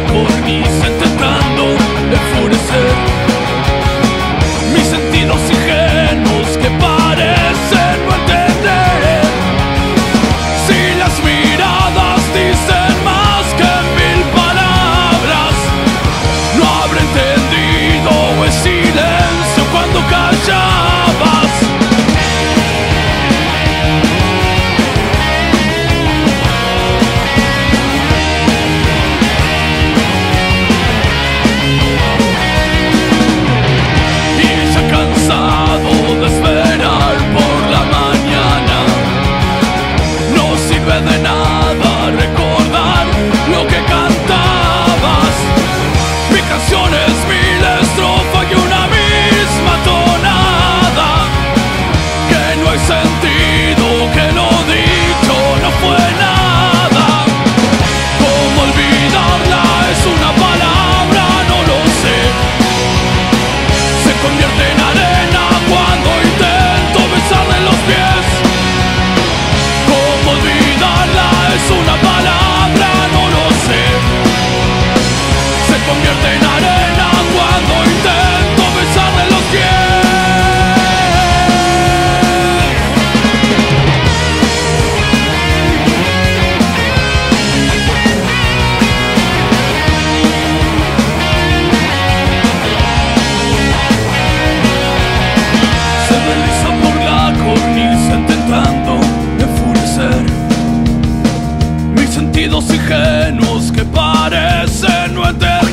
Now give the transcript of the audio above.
por mis sentidos ingenuos que parecen no entender.